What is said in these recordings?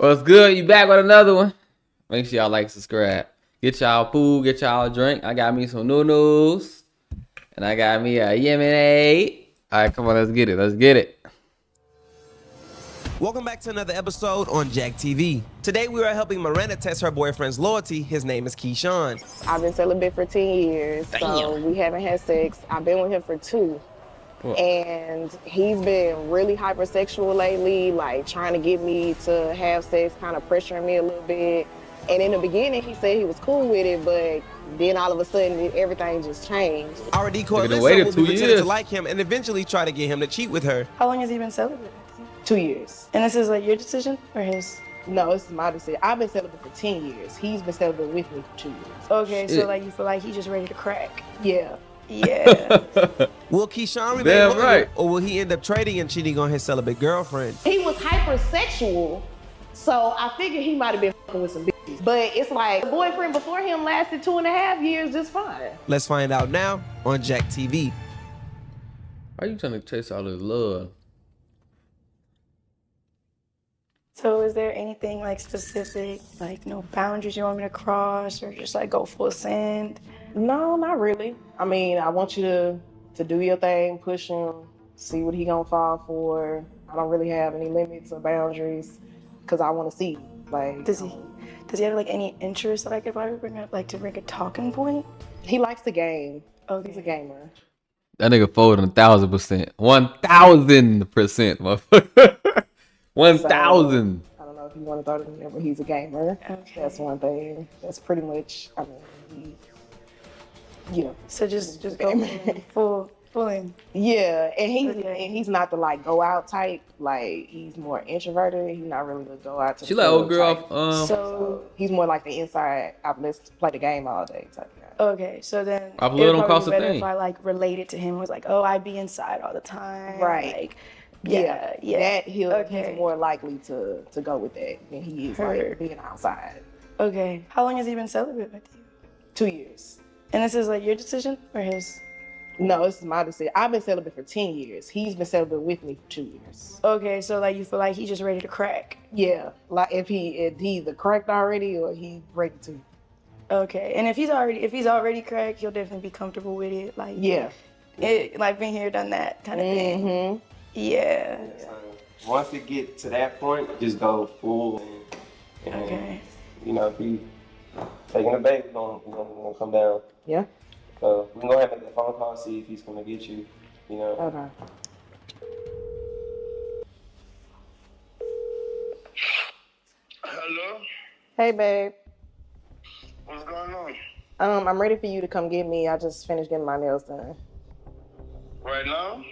What's good? You back with another one? Make sure y'all like, subscribe. Get y'all food, get y'all a drink. I got me some noodles. And I got me a Yemenade. Alright, come on, let's get it. Let's get it. Welcome back to another episode on Jack TV. Today we are helping Miranda test her boyfriend's loyalty. His name is Keyshawn. I've been celibate for 10 years, so we haven't had sex. I've been with him for two. Well- And he's been really hypersexual lately, like trying to get me to have sex, kind of pressuring me a little bit. And in the beginning, he said he was cool with it, but then all of a sudden, everything just changed. Our decoy Nigga done Alyssa will be two pretending years. to like him and eventually try to get him to cheat with her. How long has he been celibate? Two years. And this is like your decision or his? No, this is my decision. I've been celibate for 10 years. He's been celibate with me for two years. Okay, Shit. so like you feel like he's just ready to crack. Yeah. Yeah. Will Keyshawn remain Damn loyal, right. or will he end up trading and cheating on his celibate girlfriend? he was hypersexual, so I figured he might have been fucking with some bitches. But it's like the boyfriend before him lasted two and a half years just fine. Let's find out now on Jack TV. Why you trying to chase all this love? so is there anything like specific, like no boundaries you want me to cross or just like go full send? No, not really. I mean, I want you to to do your thing, push him, see what he gonna fall for. I don't really have any limits or boundaries because I want to see. Like, Does he um, does he have like any interest that I could probably bring up like to bring a talking point? he likes the game. Okay. He's a gamer. That nigga folding a thousand percent. One thousand percent, motherfucker. One thousand. I don't know if you want to throw it in there, but he's a gamer. Okay. That's one thing. That's pretty much. I mean, he, yeah. So just just go full full full in. Yeah, and he's Okay. and he's not the like go out type. Like he's more introverted. He's not really the go out. To She like club old girl type. off, um So He's more like the inside. I've let's play the game all day type guy. okay, so then I it believe it would don't cost be a better thing. if I like related to him was like, oh, I'd be inside all the time. Right. Like, yeah, yeah. That he'll Okay. he's more likely to to go with that than he is Heard. like being outside. Okay. How long has he been celibate with you? Two years. And this is like your decision or his? No, this is my decision. I've been celibate for ten years. He's been celibate with me for two years. Okay, so like you feel like he's just ready to crack. Yeah, like if he if he either cracked already or he ready to. Okay, and if he's already if he's already cracked, he'll definitely be comfortable with it. Like Yeah. it, like been here, done that kind of thing. Mm-hmm. Yeah. Once it get to that point, just go full and, and Okay. you know, if he taking a baby, gonna, gonna, gonna come down. Yeah. So we can go ahead and make the phone call, see if he's gonna get you. You know. Okay. Hello, Hey, babe. what's going on? Um, I'm ready for you to come get me. I just finished getting my nails done. Right now?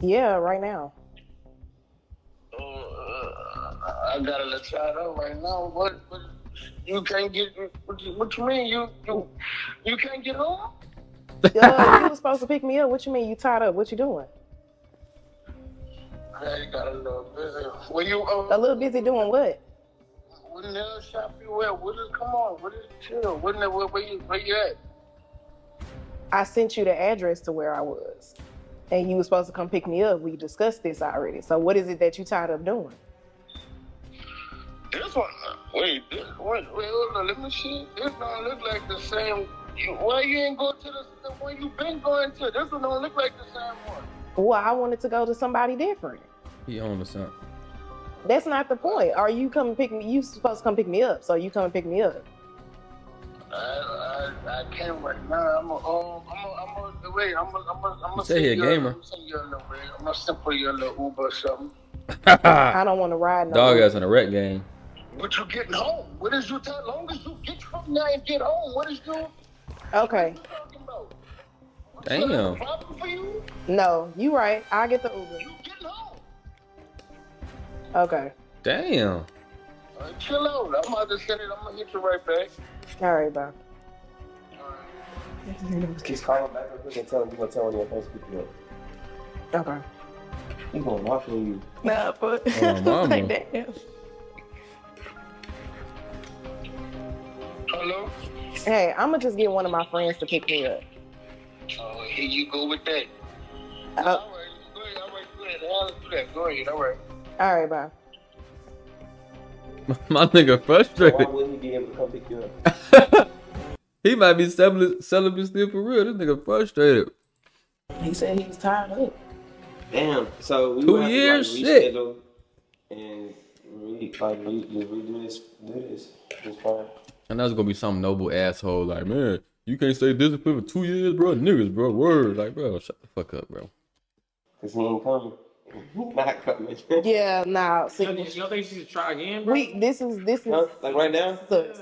Yeah, right now. Oh, uh, I gotta let y'all know right now. What? what you can't get. What, you- mean? You you you can't get home? Uh, you was supposed to pick me up. What you mean? You tied up? What you doing? I got a little busy. Where you? A Uh, little busy doing what? what nail shop you at? What is? Come on. What is? Chill. What? Where, where you? Where you at? I sent you the address to where I was, and you were supposed to come pick me up. We discussed this already. So what is it that you tied up doing? This one. uh, Wait. This, wait. Wait. Hold on. Let me see. This don't look like the same. You, why you ain't go to the, the one you been going to? This one don't look like the same one. Well, I wanted to go to somebody different. He on or something. That's not the point. Are you coming pick me? You supposed to come pick me up, so you come and pick me up. I, I, I can't right now. I'm a, um, I'm a, I'm a, wait, I'm a, I'm a, I'm You a say he a you gamer. I'm send you a little, bit. I'm gonna send for you a little Uber or something. I don't want to ride no. Dog ass in a wreck game. But you getting home? What is you tell? Long as you get from there and get home, what is you Okay. talking about? Damn. Is that a problem for you? No, you right. I get the Uber. You getting home? Okay. Damn. Uh, chill out. I'm about to send it. I'm gonna hit you right back. All right, bye. Just call him back real quick and tell him you gonna tell him your first pick you up. Okay. He's gonna walk on you. Nah, but Oh, like damn. Hello. Hey, I'm gonna just get one of my friends to pick me up. Oh, here you go with that. Uh, all right. Go ahead. All right. Go ahead. I'll do that. Go ahead. All right. all right, bye. My nigga So why frustrated. wouldn't he be able to come pick you up? he might be celibate, celibate still for real. This nigga frustrated. He said he was tired of it. Damn. So we Two would years? to, like, Shit. and re, like re, just redo this do this this part. And that's gonna be some noble asshole like, man, you can't stay disciplined for two years, bro. Niggas, bro. Word. Like, bro, shut the fuck up, bro. Cause he ain't coming. He not coming. Yeah, nah. See, You don't think- you don't think she should try again, bro? we this is this is Huh? Like right now, sus.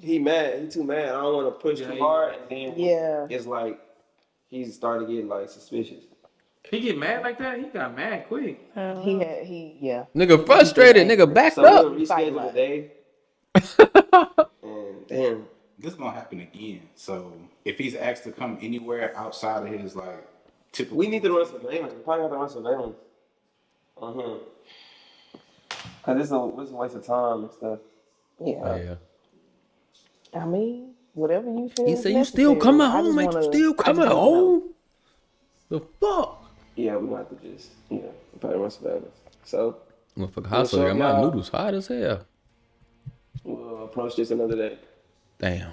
he mad. He too mad. I don't want to push too hard, and then Yeah. it's like he's starting to get like suspicious. He get mad like that? He got mad quick. He had he yeah. Nigga frustrated. Nigga backed So up. we'll reschedule today. and damn, This gonna happen again. So if he's asked to come anywhere outside of his like typical, we need to run surveillance. We probably have to run surveillance on him. Cause this is a this is a waste of time and stuff. Yeah. Oh, yeah. I mean, whatever you feel. He said you still coming home, just man. You still coming home. The fuck? Yeah, we gonna have to just yeah, we probably run surveillance. So Motherfucker, hot show got my noodles hot as hell. we'll approach this another day. Damn.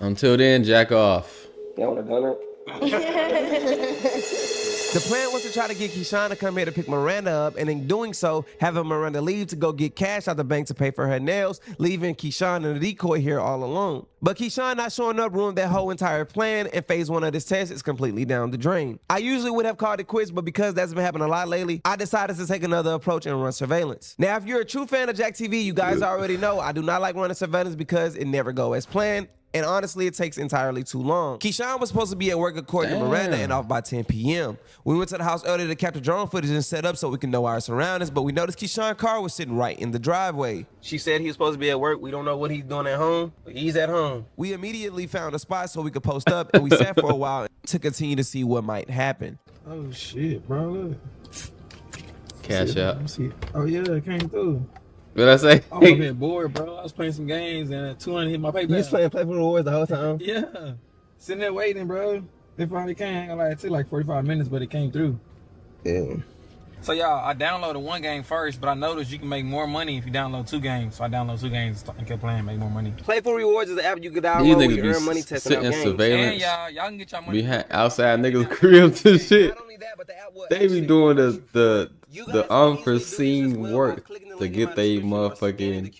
Until then, jack off. Y'all wanna done it? The plan was to try to get Keyshawn to come here to pick Miranda up, and in doing so, having Miranda leave to go get cash out the bank to pay for her nails, leaving Keyshawn and the decoy here all alone. But Keyshawn not showing up ruined that whole entire plan, and phase one of this test is completely down the drain. I usually would have called it quits, but because that's been happening a lot lately, I decided to take another approach and run surveillance. Now, if you're a true fan of Jack TV, you guys already know I do not like running surveillance because it never go as planned. And honestly, it takes entirely too long. Keyshawn was supposed to be at work according to Miranda and off by 10 p.m. We went to the house earlier to capture drone footage and set up so we can know our surroundings, but we noticed Keyshawn's car was sitting right in the driveway. She said he was supposed to be at work. We don't know what he's doing at home, but he's at home. We immediately found a spot so we could post up, and we sat for a while to continue to see what might happen. Oh shit, bro. Look. Cash See, out. let me see. Oh yeah, it came through. What I say? I was a bored, bro. I was playing some games and 200 hit my PayPal. You was playing Play for Rewards the whole time? Yeah. Sitting there waiting, bro. It finally came. I ain't it took like 45 minutes, but it came through. Yeah. So y'all, I downloaded one game first, but I noticed you can make more money if you download two games. So I downloaded two games and kept playing, make more money. Play for Rewards is an app you can download where niggas you be earn money s- testing out sitting games. surveillance. And y'all, y'all can get y'all money. Behind outside niggas' cribs and shit. But the app was They be doing the the the unforeseen work to get they motherfucking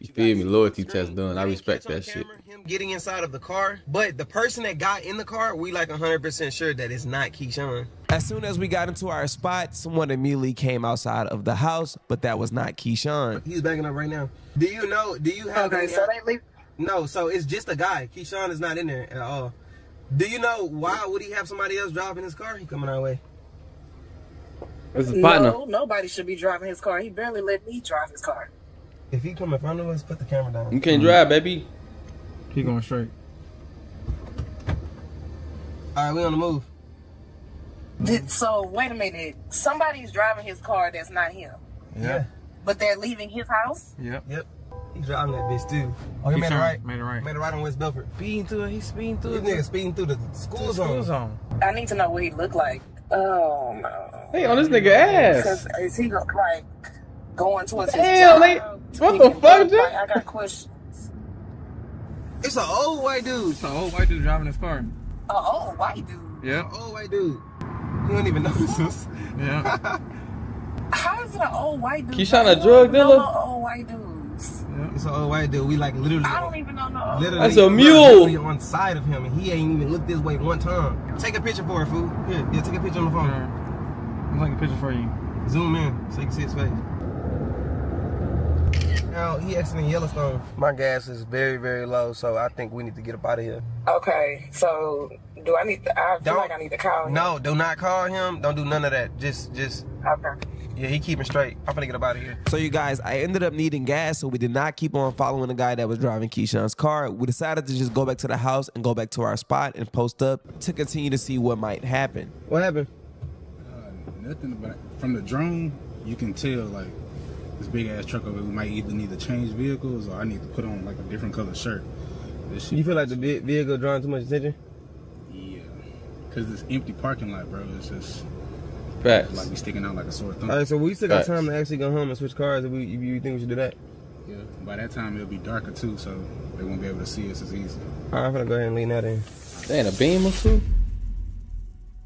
you feel me loyalty test done. I respect that shit. Him getting inside of the car, but the person that got in the car, we like 100% sure that it's not Keyshawn. As soon as we got into our spot, someone immediately came outside of the house, but that was not Keyshawn. He's backing up right now. Do you know? Do you have? Okay, so they leave. No, so it's just a guy. Keyshawn is not in there at all. Do you know why would he have somebody else driving his car? He coming our way. This is partner. No, nobody should be driving his car. He barely let me drive his car. If he come in front of us, put the camera down. You can't drive, baby. He going straight. All right, we on the move. Did, so wait a minute. Somebody's driving his car that's not him, Yeah. but they're leaving his house. Yep. Yep. He's driving that bitch too. Oh, he He made it right. made it right. Made it right on West Belfort. Speeding through it. He's speeding through This it. nigga speeding through the school School zone. zone. I need to know what he looked like. Oh no. Hey, on this nigga ass. Because is he like going towards his Damn, job? they- what the fuck, look Jack? like- I got questions. It's an old white dude. So old white dude driving his car. A old white dude. Yeah. Old white dude. You don't even notice us. Yeah. How is it an old white dude? He's trying don't drug even dealer? no old white dudes. It's an old white dude. We like literally. I don't even know no. Literally, That's a mule. on side of him, and he ain't even looked this way one time. Take a picture for it, fool. Here, yeah, take a picture on the phone. I'm taking a picture for you. Zoom in so you can see his face. Now he actually in Yellowstone. My gas is very, very low, so I think we need to get up out of here. Okay, so do I need to? I feel Don't- like I need to call him. No, do not call him. Don't do none of that. Just, just. Okay. Yeah, he keeping straight. I'm gonna get up out of here. So you guys, I ended up needing gas, so we did not keep on following the guy that was driving Keyshawn's car. We decided to just go back to the house and go back to our spot and post up to continue to see what might happen. What happened? Uh, nothing but from the drone, you can tell like this big ass truck over. We might either need to change vehicles or I need to put on like a different color shirt. This shit, You feel like the vehicle drawing too much attention? yeah, cause this empty parking lot, bro. It's just Facts. Like be sticking out like a sore thumb. All right, so we still got Facts. time to actually go home and switch cars. If we, if you think we should do that? Yeah. By that time it'll be darker too, so they won't be able to see us as easy. All right, I'm gonna go ahead and lean that in. Damn, a beam or two?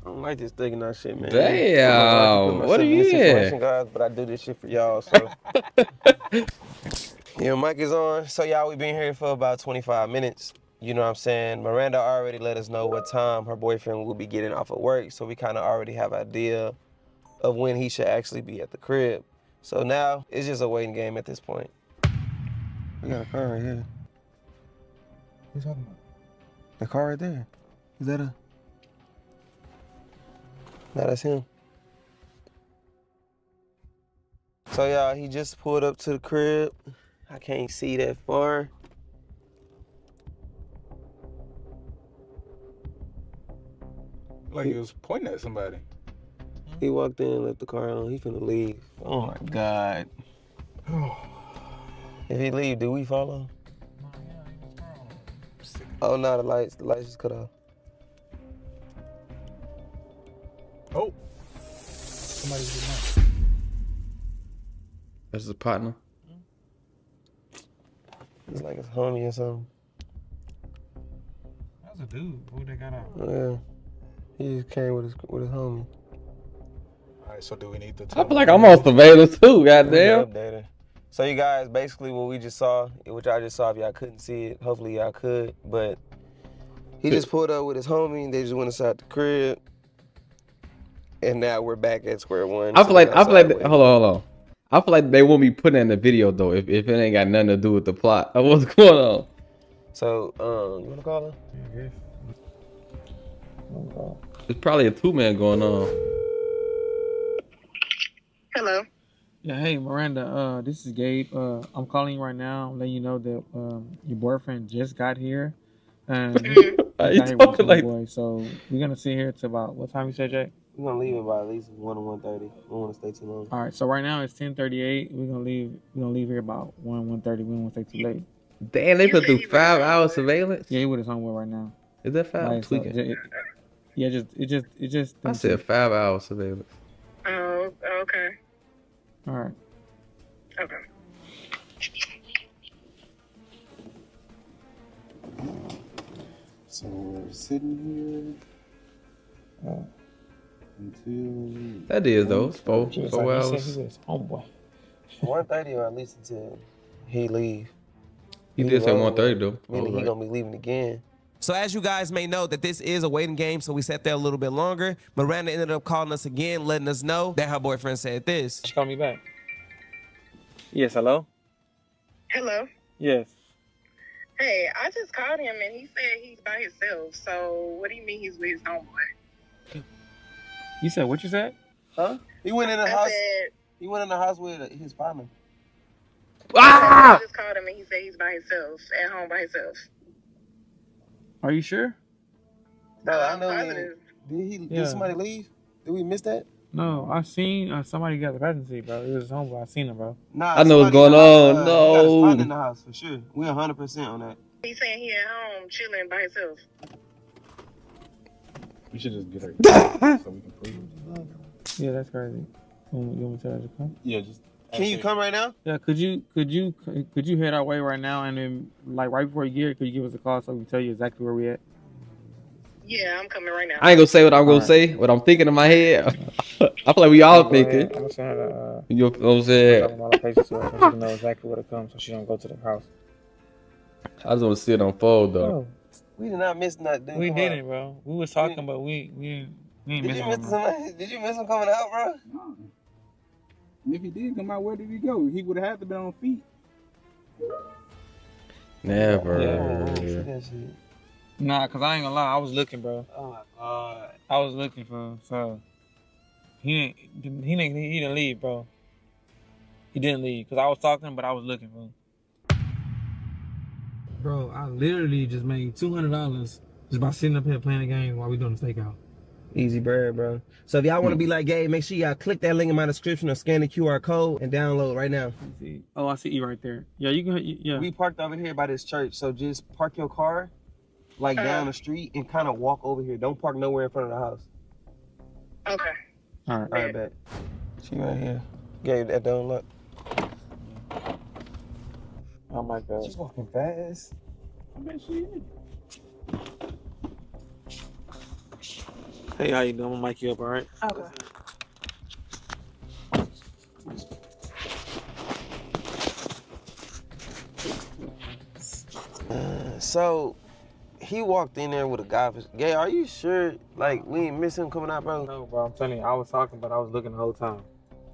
I don't like this thinking that shit, man. Damn, like what are you this in? guys? But I do this shit for y'all, so. yeah, mic is on. So y'all, we been here for about 25 minutes. You know what I'm saying? Miranda already let us know what time her boyfriend will be getting off of work, so we kind of already have idea of when he should actually be at the crib. So now it's just a waiting game at this point. We got a car right here. What you talking about? The car right there. Is that a? No, that's him. So y'all, he just pulled up to the crib. I can't see that far. Like he was pointing at somebody. He walked in, left the car on. He finna leave. Oh my god. if he leave, do we follow? Oh no, the lights, the lights just cut off. Oh. Somebody's getting out. That's his partner. It's like his homie or something. That's a dude. Who they got out? Yeah. He just came with his with his homie. Alright, so do we need to I feel like I'm on surveillance too, goddamn. Updater. So you guys, basically what we just saw, which I just saw, if y'all couldn't see it, hopefully y'all could, but he just pulled up with his homie. They just went inside the crib, and now we're back at square one. I feel like I feel like Outside hold on, hold on. I feel like they won't be putting in the video though if, if it ain't got nothing to do with the plot of what's going on. So, um, you wanna call her? Yeah, It's probably a two man going on. Hello. Yeah, hey Miranda, uh, this is Gabe. Uh, I'm calling you right now, letting you know that um, your boyfriend just got here. And Why he you got here talking like- boy. So we're gonna sit here till about what time you said, Jay? We're gonna leave it by at least one or one thirty. We don't wanna stay too long. All right. So right now it's 10:38. We're gonna leave. We're gonna leave here about one 1:30. We don't want to stay too late. Damn, they put through five hours surveillance. Yeah, he with his homeboy right now. Is that five? Like, so Tweaking. it- yeah, just it just it just. I said five hours surveillance. Oh, okay. All right. Okay. So we're sitting here uh, until That is though. It's four He four like- hours. he with homeboy. One thirty or at least until he leave. He did say roll, 1:30 though. Meaning he Alright. gonna be leaving again. So as you guys may know that this is a waiting game, so we sat there a little bit longer. Miranda ended up calling us again, letting us know that her boyfriend said this. She called me back. Yes. Hello. Hello. Yes. Hey, I just called him and he said he's by himself. So what do you mean he's with his homeboy? You said what you said? Huh? He went in the I house. said He went in the house with his partner. I just ah! called him and he said he's by himself, at home by himself. Are you sure? Bro, I know. He, did he? Yeah. Did somebody leave? Did we miss that? No, I seen uh, somebody got the passenger seat, bro. It was his homeboy. I seen him, bro. Nah, I know what's going in on. house, uh, he got his No. in the house for sure. We 100 percent on that. He's saying he at home chilling by himself. we should just get her so we can prove it. Yeah, that's crazy. You want, you want me to tell her to come? Yeah, just Can you come right now? Yeah, could you could you could you head our way right now and then like right before you get here, could you give us a call so we can tell you exactly where we at? Yeah, I'm coming right now. I ain't gonna say what I'm gonna Alright. say, what I'm thinking in my head. I feel like we all Go ahead. thinking. I'm gonna send her the, uh, You know what I'm saying? talking about location to her so she can know exactly where to come so she don't go to the house. I just wanna see it unfold though. Oh, We did not miss nothing. we Come didn't, on. bro. We was talking, but we we we didn't we ain't Did you miss one. somebody? Did you miss him coming out, bro? And if he did come out, where did he go? He would have had to been on feet. Never. See that shit. Nah, cause I ain't gonna lie, I was looking, bro. Oh my god. I was looking for him, so he didn't he didn't he didn't leave, bro. He didn't leave because I was talking, but I was looking for him. Bro, I literally just made two hundred dollars just by sitting up here playing the game while we doing the stakeout. Easy bread, bro. So if y'all want to be hmm. like Gabe, make sure y'all click that link in my description or scan the QR code and download right now. Oh, I see you right there. Yeah, you can. Yeah. We parked over here by this church, so just park your car like uh-huh. down the street and kind of walk over here. Don't park nowhere in front of the house. Okay. All right. All right, bet. She right here. Gave that don't look. Oh my god. She's walking fast. I bet she is. Hey, how you doing? I'm gonna mic you up, all right? Okay. Uh, so he walked in there with a guy. For, Gay, are you sure? Like we ain't miss him coming out, bro? No, bro. I'm telling you, I was talking, but I was looking the whole time.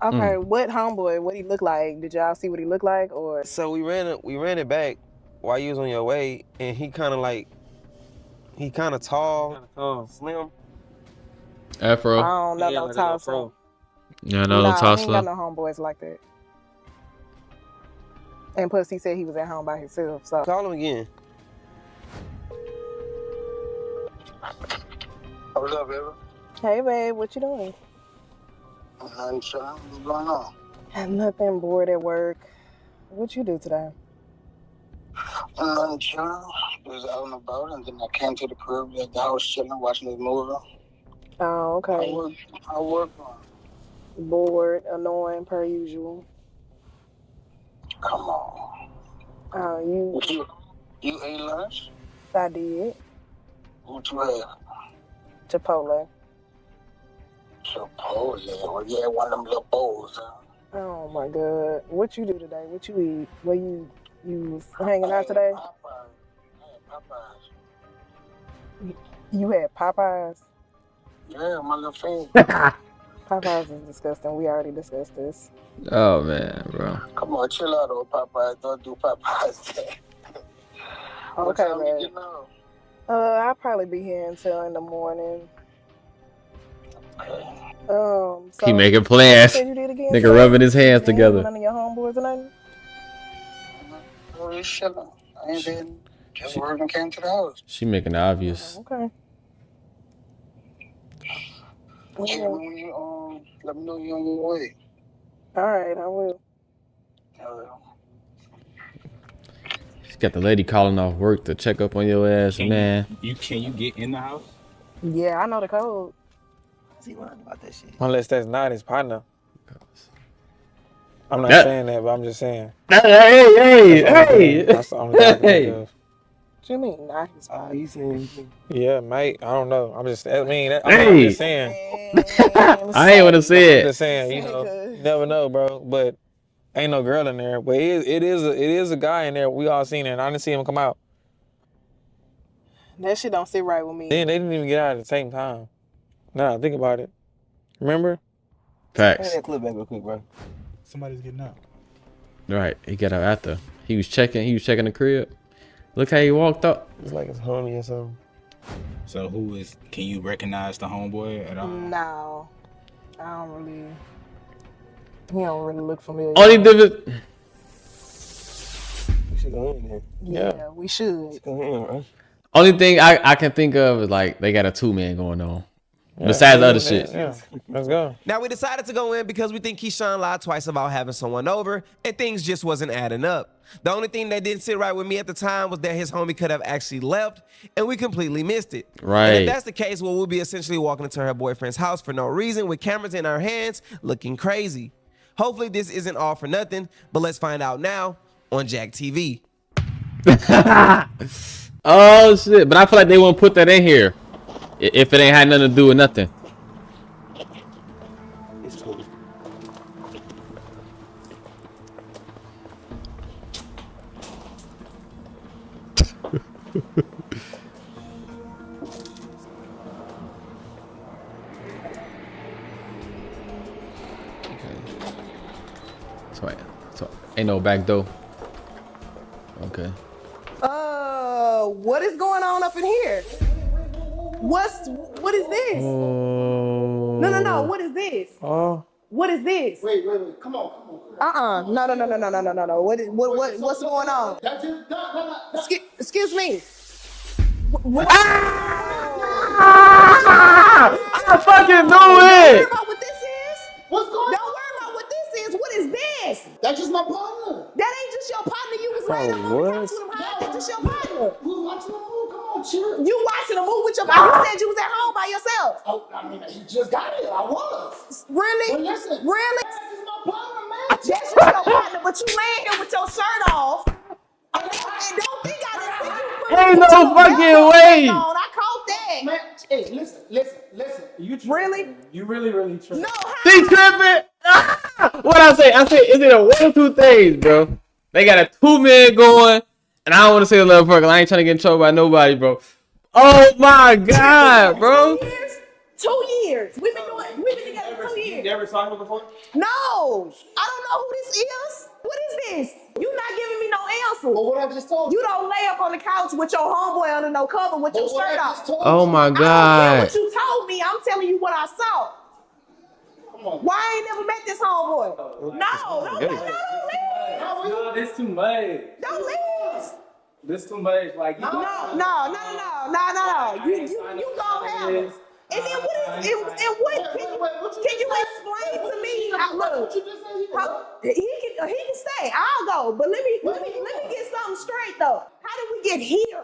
Okay, what homeboy? What he look like? Did y'all see what he looked like, or So we ran it. We ran it back while you was on your way, and he kind of like he kind of tall, Oh, slim. I don't know no like a tall little pro. son. Yeah, no, nah, no he ain't got no homeboys like that. And plus, he said he was at home by himself. So Call him again. What's up, baby? hey, babe, what you doing? Nothing chilling. What's going on? Nothing. Bored at work. What you do today? Nothing chilling. Was out and about, and then I came to the crib, at the house chilling, watching this movie. Oh, I okay. work. I work on. Bored, annoying per usual. Come on. Oh, you? You, you ate lunch? I did. What you had? Chipotle. Chipotle. Well, you had one of them little bowls, huh? Oh my God. What you do today? What you eat? Where you you was hanging out today? Popeyes. I had Popeyes. You had Popeyes. Yeah, my little favorite. Popeyes is disgusting. We already discussed this. Oh man, bro. Come on, chill out on Popeyes. Don't do Popeyes. what Okay, time you man. getting out? Uh, I'll probably be here until in the morning. Um, so He making plans. you did again? Nigga sir? rubbing his hands You together. None of your homeboys or nothing. Oh, just chilling. I ain't been just working. Came to the house. She making it obvious. Okay. Check Yeah. me when you um. Let me know you on your way. All right, I will. Uh, She got the lady calling off work to check up on your ass, Can man. You can you get in the house? Yeah, I know the code. What's he lying about that shit? Unless that's not his partner. I'm not That- saying that, but I'm just saying. Hey, hey, That's all I'm saying. hey, That's all I'm talking hey. About. What you mean? Not his Ah, he's saying. Yeah, mate. I don't know. I'm just. I mean, that, I'm, I'm Hey. just saying. I ain't wanna say I'm it. just saying. You know, you never know, bro. But ain't no girl in there. But it is. It is. A, it is a guy in there. We all seen it. And I didn't see him come out. That shit don't sit right with me. Then they didn't even get out at the same time. Nah, think about it. Remember? Play Facts. that clip back real quick, bro. Somebody's getting out. Right. He got out after. He was checking. He was checking the crib. Look how he walked up. It's like his homie or something. So who is? Can you recognize the homeboy at all? No, I don't really. He don't really look familiar. Only difference. We should go in there. yeah, we should. Go in, bro. Only thing I, I can think of is like they got a two man going on. Besides the other shit. Yeah. Let's go. Now we decided to go in because we think Keyshawn lied twice about having someone over, and things just wasn't adding up. The only thing that didn't sit right with me at the time was that his homie could have actually left, and we completely missed it. And Right. if that's the case, well, we'll be essentially walking into her boyfriend's house for no reason with cameras in our hands, looking crazy. Hopefully, this isn't all for nothing, but let's find out now on Jack TV. Oh shit! But I feel like they won't put that in here i- if it ain't had nothing to do with nothing. It's cool. So, so ain't no back door. Okay. Uh, what is going on up in here? What's what is this? Oh. No, no, no. What is this? Oh. What is this? wait, wait, wait. Come on, come on. Uh-uh. No, no, no, no, no, no, no, no, no. What, is- what, what, what's going on? That's just, that, that, that, that. Excuse, excuse me. What? Ah! I fucking Don't knew worry it. about what this is. What's going Don't worry about what this is. What is this? That's just my partner. That ain't just your partner. You was oh, laying Oh, up on the couch with him. How is that just your partner? We was watching the movie. Come on, chill. You watching a movie with your mom? you said you was at home by yourself. Oh, I mean, he just got here. I was. Really? But listen, Really? this is my partner, man. That's just your partner, but you laying here with your shirt off. And and don't think I didn't see you put Ain't no fucking belt way. On. I caught that. Man, hey, listen, listen, listen. You Really? You really, really tripping. No, how? She tripping. Ah! What I say? I say is it a one or two things, bro. They got a two man going, and I don't want to say the little fucker. I ain't trying to get in trouble by nobody, bro. Oh my god, bro. Two years? Two years. We've been doing. We've been together two You never saw him before? No, I don't know who this is. What is this? You not giving me no answer. But what I just told You You don't lay up on the couch with your homeboy under no cover with But your shirt off. Oh you- my I don't care god. what you told me. I'm telling you what I saw. Come. Why I ain't never met this homeboy? No, no, no, no, don't leave. How are you? No, this too much. Don't leave. This too much. Like, you No, no, no, no, no, no, no. no. You, you, you gonna have it. And then what is, and, and what, can you, Wait, wait, what you can you just explain to me? What I, look, you just said he was how, he can, he can stay. I'll go. But let me, let me, let me get something straight though. How did we get here?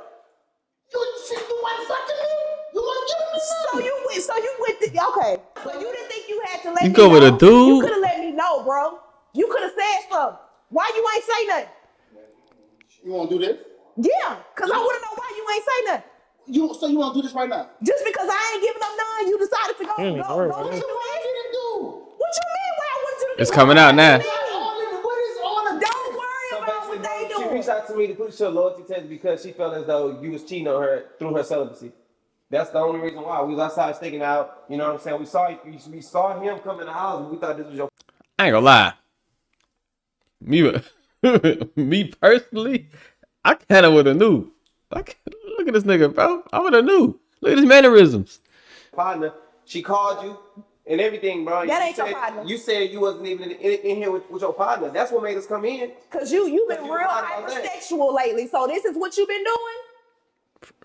You, see, you wasn't fucking me. You wasn't giving me So you went, so you went, to, okay. So you didn't think you had to let You me go know? with a dude? You could have let me know, bro. You could have said something. Why you ain't say nothing? You want to do this? Yeah, cause I want to know why you ain't say nothing. You so you want to do this right now? Just because I ain't giving up none, you decided to go. You ain't go, go what you What want. you didn't do? What you mean? What I want you to do? It's coming out now. All in- What is all of Don't worry So about basically, what they bro, she doing. Reached out to me to put her loyalty test because she felt as though you was cheating on her through her celibacy. That's the only reason why. We was outside sticking out. You know what I'm saying? We saw we, we saw him come in the house and we thought this was your I ain't gonna lie. Me, me personally, I kind of would have knew. Like, look at this nigga, bro. I would have knew. Look at his mannerisms. partner. She called you and everything, bro. That You ain't your said- partner. You said you wasn't even in, in, in here with, with your partner. That's what made us come in. Cause you you've been you real lied hypersexual lately. So this is what you've been doing.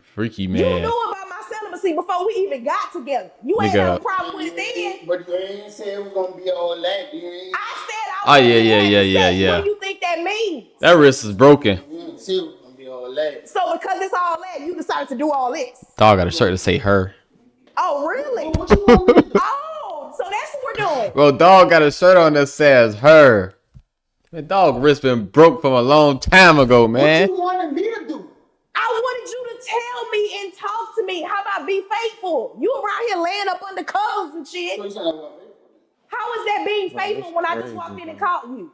Freaky man. You man. knew about my celibacy before we even got together. You ain't Nigga. had no problem with it then. But you ain't say it was gonna be all that. You ain't. I said I ah, Oh, wasn't yeah, yeah, yeah, yeah, yeah. What do you think that means? That wrist is broken. You ain't it gonna be all that. So because it's all that, you decided to do all this. Dog got a shirt to say her. Oh really? What you want me to do? oh, so that's what we're doing. Bro, dog got a shirt on that says her. Man, dog wrist been broke from a long time ago, man. What you wanted me to do? I wanted you to tell me and talk to me. How about be faithful? You around here laying up under covers and shit. So you said I wasn't. How is that being faithful when I just walked in and caught you?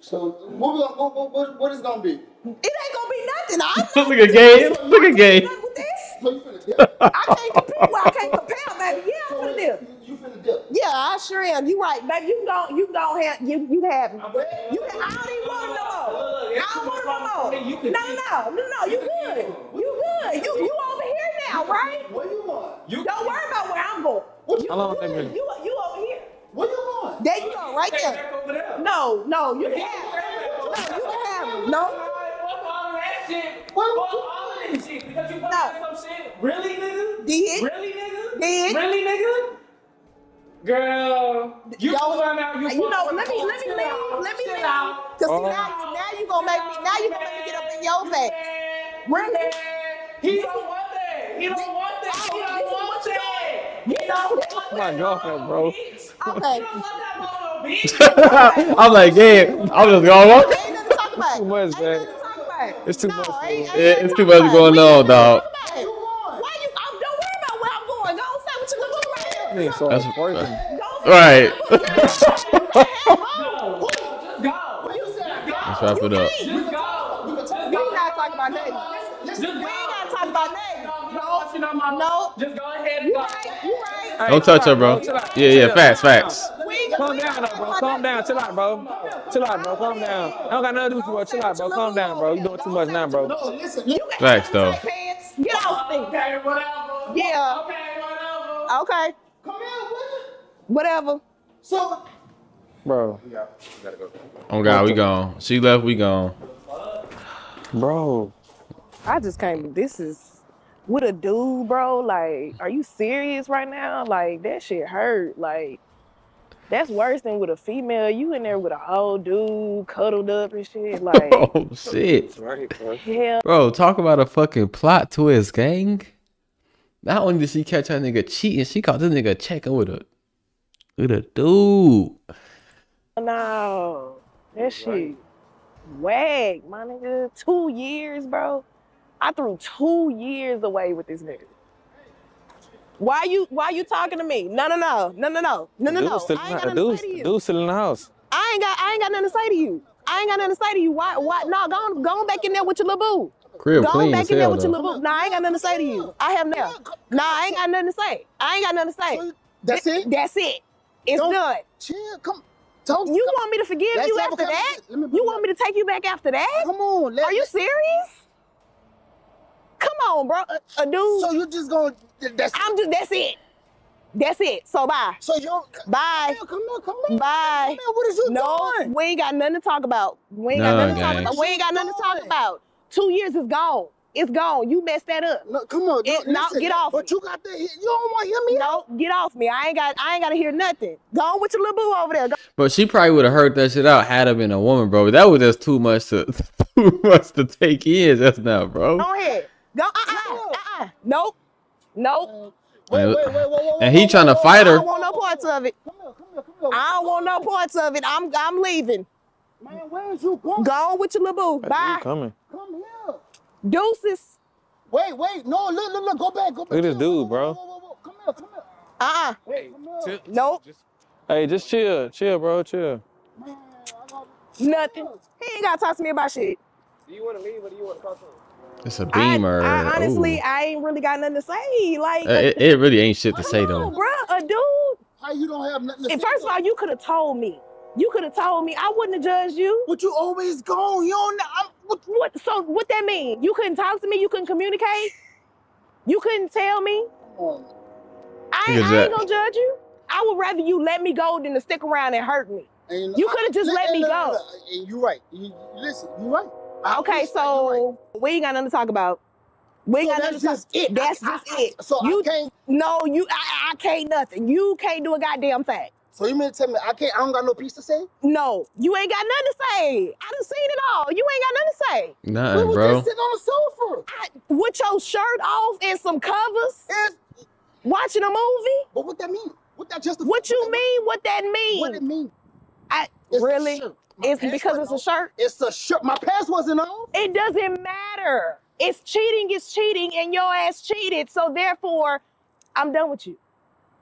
So what, we gonna, what, what, what, what is gonna be? It ain't gonna be nothing. I'm Look at Gabe. Look at Gabe. Not with this. So you finna dip? I can't compare. Well, I can't compare, baby. Yeah, I'm finna do. You, you finna dip? Yeah, I sure am. You right, baby. You don't. You don't have. You you have. You can. I don't even want him no more. I don't want him no more. No, no, no, no, no. You good. You good. You you over here now, right? What you want? You don't worry about where I'm going. What You you, How long good. they been? You you over here. what you want? There you go, right there. No, no, you can have. No, you can have. No. Fuck all that shit. What- Fuck all of this shit. Because you No. some shit. Really, nigga? Did. Really, nigga? Did. Really, nigga? Girl, you Don't- find out you, You know, let me let me chill leave. out, Let me chill leave. out. Cause see, now you now you gonna make me now you gonna make me get up in your face. Really? He This don't is- want that. He don't This- want that. oh, He don't want what that. He don't this- want My that girlfriend, mono, bro. bitch. Okay. You don't want that mono, bitch. I'm like, Gabe, I'm just going on. Ain't nothing to talk about. Too much, Ain't man. Nothing to talk about. It's too no, much, Ain't, bro. ain't it's too much going on, ain't dog. nothing to talk about. Why you? I'm, don't worry about where I'm going. Go say what you gonna right here. So That's- important. Go Right. what you gonna do. Go. Just go. You said I got. Let's wrap it up. Just go. We can talk We ain't gotta talk about nothing. Just We go. ain't gotta talk about nothing. No, you know, mama. No. Just go ahead and You go. right. You right. Hey, Don't touch her, bro. Yeah, yeah, facts, facts. We Calm down, gotta though, talk bro. about Calm down. Chill out, bro. Chill out, bro. Calm down. I don't got nothing to do with you, bro. Chill out, bro. Calm down, bro. You doing too much now, bro. No, listen. You, You can Facts, have though. tight pants. Get off me. Okay, whatever. Yeah. Okay, whatever. Okay. come here. Whatever. So Bro. Oh God, we gone. She left, we gone. Bro. I just can't. This is with a dude, bro. Like, are you serious right now? Like, that shit hurt. Like, That's worse than with a female. You in there with a old dude cuddled up and shit. Like, Oh shit. hell, Bro, talk about a fucking plot twist, gang. Not only did she catch her nigga cheating, she caught this nigga checking with a with a dude. no. That shit wag, my nigga. Two years, bro. I threw two years away with this nigga. Why you why you talking to me? No, no, no, no, no, no, no, no, Dude no. still, I ain't got in, nothing to say to you. dude still in the house. I ain't got I ain't got nothing to say to you. I ain't got nothing to say to you. Why why no, go on, go on back in there with your little boo. Crib Go on clean back in there hell with your little boo. Nah, I ain't got nothing to say to you. I have now. Nah, I ain't got nothing to say. I ain't got nothing to say. That's it? That's it. It's Don't- done. Chill, come. Talk, You want me to forgive Let's you after that? Let me You want me to take you back after that? Come on. Let, Are you serious? Come on, bro. A, a dude. So you just gonna? That's I'm just. That's it. That's it. So bye. So you. Bye. Come on, come on. Bye. Come on, what is you no, doing? we ain't got nothing to talk about. We ain't Nah, got nothing to talk about. We ain't got nothing to talk about. Two years is gone. It's gone. You messed that up. No, come on. It, no, no, listen, get off. But me. you got that. You don't want to hear me out. No, get off me. I ain't got. I ain't got to hear nothing. Go on with your little boo over there. Go. But she probably would have heard that shit out had it been a woman, bro. But that was just too much to too much to take in just now, bro. Go ahead. Go. Uh. Uh. Uh. uh. Nope. Nope. Wait, And- wait, wait, wait, wait, and he wait, trying to wait, fight I her. don't want no parts of it. Come here, come here, come here. I don't want no parts of it. I'm. I'm leaving. Man, where is you going? Go on with your little boo. Bye. Dude coming. Come here. Deuces. Wait, wait. No, look, look, look. Go back. Go back. Look at this Chill. dude, bro. Whoa, whoa, whoa, whoa. Come here, come here. Uh. uh Wait, come here. Nope. Hey, just chill, chill, bro, chill. Man, I got. Nothing. He ain't gotta talk to me about shit. Do you want to leave or do you want to talk to him? It's a beamer. I honestly, Ooh. I ain't really got nothing to say. Like, Uh, it, it really ain't shit to say no, though. bro. a dude. How you don't have nothing to And say? first of all, you could have told me. You could have told me. I wouldn't have judged you. But you always gone. You don't. I'm, what, What? So what that mean? You couldn't talk to me. You couldn't communicate. You couldn't tell me. come. I, I ain't that. gonna judge you. I would rather you let me go than to stick around and hurt me. And You I- coulda just look, let me look, go. look, And you're right. You, you- listen, you're right. I Okay, respect right. so we ain't got nothing to talk about. We ain't So got that's nothing to talk. just it. That's I- just I- it. So you I can't. no, you I, I can't nothing. You can't do a goddamn thing. So you mean to tell me I can't? I don't got no piece to say? No, you ain't got nothing to say. I done seen it all. You ain't got nothing to say. we Nothing, was bro. just sitting on the sofa. I, with your shirt off and some covers, It's, watching a movie. but what that mean? What that just? What you mean? What that mean? What it mean? mean? I It's really. shirt. My It's because it's a on. shirt. It's a shirt. My pants wasn't on. It doesn't matter. It's cheating. Is cheating, and your ass cheated. So therefore, I'm done with you.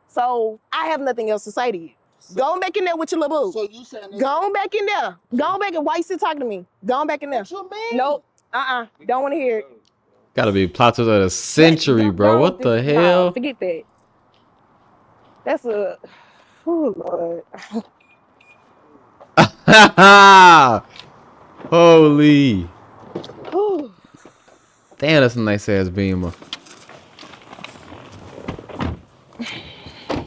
So I have nothing else to say to you. Go on back in there with your little boo. So you saying this? Go on back in there. Go on back and why you still talking to me? Go on back in there. What you mean? Nope. Uh-uh. Don't want to hear it. Gotta be plot twist of the century, bro. no, What the this- no, hell? forget that. That's a. Oh Lord. Holy. Whew. Damn, that's a nice ass beamer.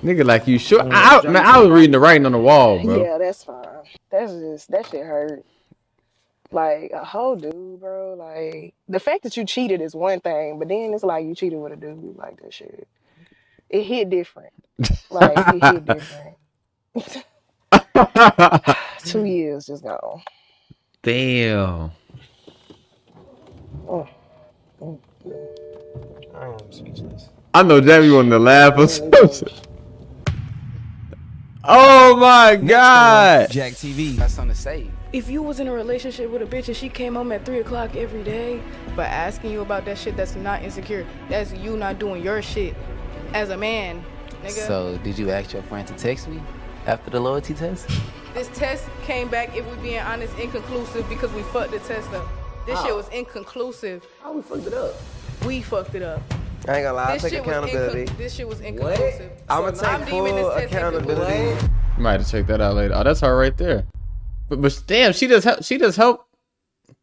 Nigga, like you sure? I, I- man, I was reading the writing on the wall, bro. Yeah, that's fine. That's just that shit hurt. Like a whole dude, bro. Like the fact that you cheated is one thing, but then it's like you cheated with a dude like that shit. It hit different. Like it hit different. Two years just gone. Damn. Oh. Mm, mm. I am speechless. I know Jamie wanted to laugh or oh, something. Oh my god. Jack TV. That's something to say. If you was in a relationship with a bitch and she came home at three o'clock every day, but asking you about that shit, that's not insecure. That's you not doing your shit as a man, nigga. So, did you ask your friend to text me after the loyalty test? this test came back, if we're being honest, inconclusive because we fucked the test up. This shit was inconclusive. How we fucked it up? We fucked it up. I ain't gonna lie, I take accountability. incon- this shit was inconclusive. I'ma So I'm take full this test accountability. You might have to check that out later. Oh, that's her right there. But but damn, she just help, she just helped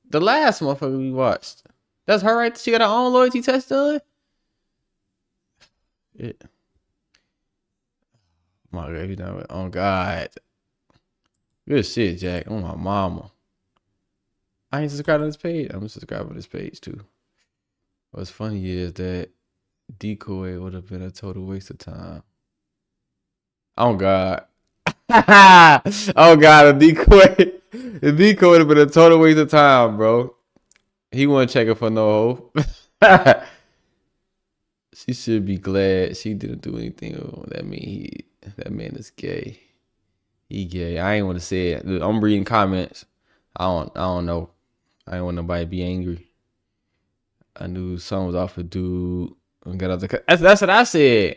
the last motherfucker we watched. That's her right. She got her own loyalty test done. Yeah. My God. Oh God. Good shit, Jack. Oh my mama. I ain't subscribed to this page. I'm subscribed to this page too. What's funny is that decoy would have been a total waste of time. Oh God. oh god, a decoy. The decoy would have been a total waste of time, bro. He wasn't checking for no hoe. she should be glad she didn't do anything. That mean he that man is gay. He gay. I ain't want to say it. I'm reading comments. I don't I don't know. I ain't want nobody to be angry. I knew something was off a dude got out the car. That's, that's what I said.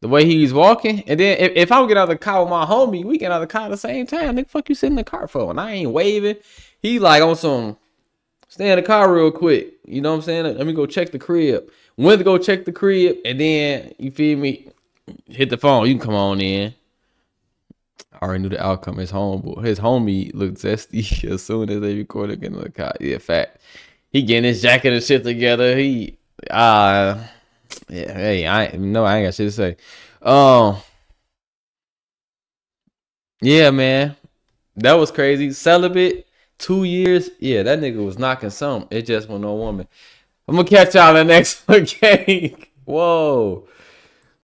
The way he was walking, and then if, if I would get out of the car with my homie, we get out of the car at the same time. Nigga, fuck you sitting in the car for? And I ain't waving. He like on some stay in the car real quick. You know what I'm saying? Let me go check the crib. Went to go check the crib, and then you feel me? Hit the phone. You can come on in. I already knew the outcome. His home, his homie looked zesty as soon as they recorded in the car. Yeah, fact. He getting his jacket and shit together. He uh yeah, hey, I no, I ain't got shit to say. Um, yeah, man, that was crazy. Celibate, two years. Yeah, that nigga was knocking some. It just was no woman. I'm gonna catch y'all in the next one, gang. Whoa.